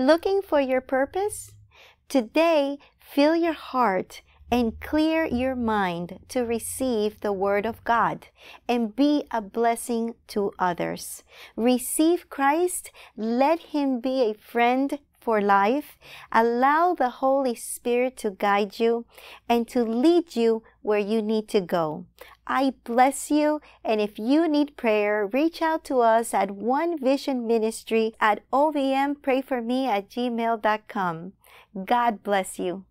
Looking for your purpose? Today, fill your heart and clear your mind to receive the Word of God and be a blessing to others. Receive Christ, let Him be a friend for life. Allow the Holy Spirit to guide you and to lead you where you need to go. I bless you, and if you need prayer, reach out to us at One Vision Ministry at ovmprayforme at gmail.com. God bless you.